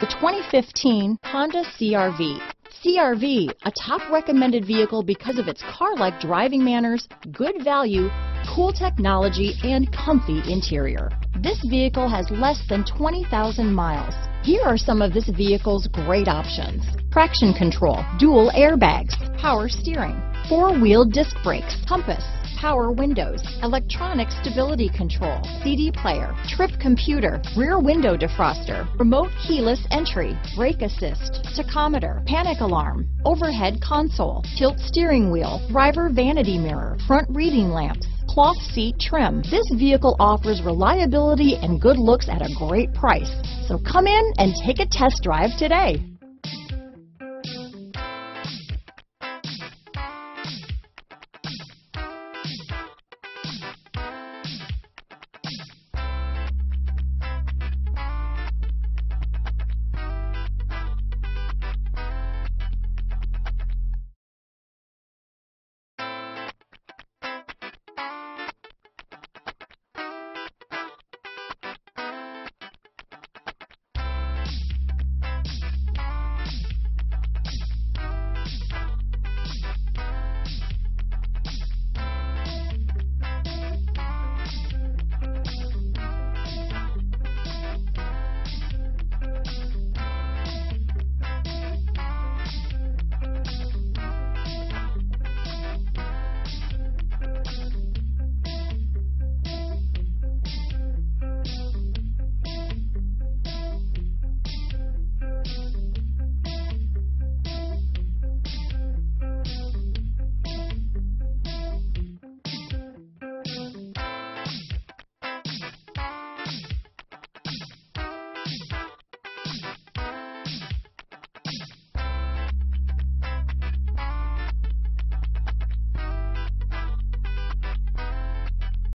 The 2015 Honda CRV. CRV, a top recommended vehicle because of its car-like driving manners, good value, cool technology, and comfy interior. This vehicle has less than 20,000 miles. Here are some of this vehicle's great options. Traction control, dual airbags, power steering, four-wheel disc brakes, compass, power windows, electronic stability control, CD player, trip computer, rear window defroster, remote keyless entry, brake assist, tachometer, panic alarm, overhead console, tilt steering wheel, driver vanity mirror, front reading lamps, cloth seat trim. This vehicle offers reliability and good looks at a great price. So come in and take a test drive today.